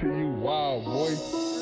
to you, wild boy.